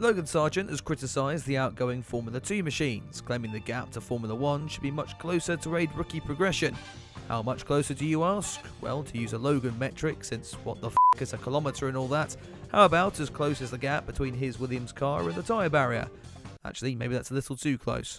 Logan Sargeant has criticised the outgoing Formula 2 machines, claiming the gap to Formula 1 should be much closer to aid rookie progression. How much closer do you ask? Well, to use a Logan metric, since what the f is a kilometre and all that, how about as close as the gap between his Williams car and the tyre barrier? Actually, maybe that's a little too close.